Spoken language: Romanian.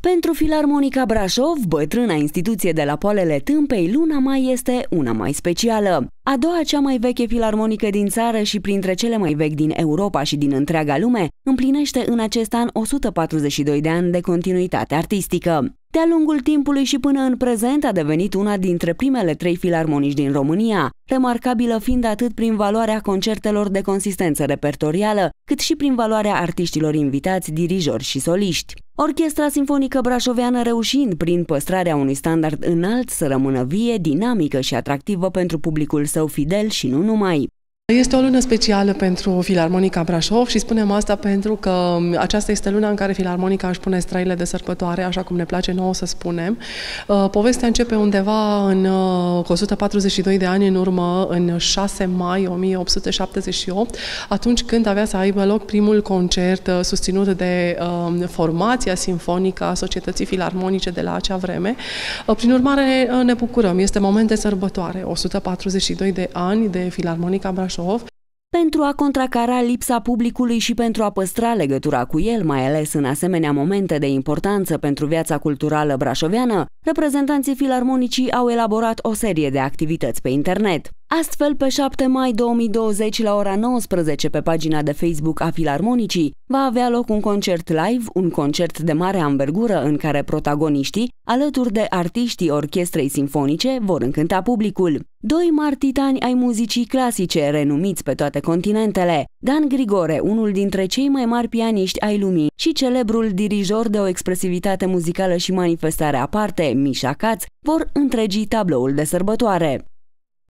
Pentru Filarmonica Brașov, bătrâna instituție de la Poalele Tâmpei, luna mai este una mai specială. A doua cea mai veche filarmonică din țară și printre cele mai vechi din Europa și din întreaga lume, împlinește în acest an 142 de ani de continuitate artistică. De-a lungul timpului și până în prezent a devenit una dintre primele trei filarmonici din România, remarcabilă fiind atât prin valoarea concertelor de consistență repertorială, cât și prin valoarea artiștilor invitați, dirijori și soliști. Orchestra Sinfonică Brașoveană reușind, prin păstrarea unui standard înalt, să rămână vie, dinamică și atractivă pentru publicul său fidel și nu numai. Este o lună specială pentru Filarmonica Brașov și spunem asta pentru că aceasta este luna în care Filarmonica își pune străile de sărbătoare, așa cum ne place nouă să spunem. Uh, povestea începe undeva în 142 uh, de ani în urmă, în 6 mai 1878, atunci când avea să aibă loc primul concert uh, susținut de formația sinfonică a Societății Filarmonice de la acea vreme. Prin urmare, ne bucurăm. Este moment de sărbătoare. 142 de ani de Filarmonica Brașov Brașov. Pentru a contracara lipsa publicului și pentru a păstra legătura cu el, mai ales în asemenea momente de importanță pentru viața culturală brașoveană, reprezentanții filarmonicii au elaborat o serie de activități pe internet. Astfel, pe 7 mai 2020, la ora 19, pe pagina de Facebook a Filarmonicii, va avea loc un concert live, un concert de mare anvergură în care protagoniștii, alături de artiștii orchestrei simfonice, vor încânta publicul. Doi mari titani ai muzicii clasice, renumiți pe toate continentele, Dan Grigore, unul dintre cei mai mari pianiști ai lumii, și celebrul dirijor de o expresivitate muzicală și manifestare aparte, Mișa Caț, vor întregi tabloul de sărbătoare.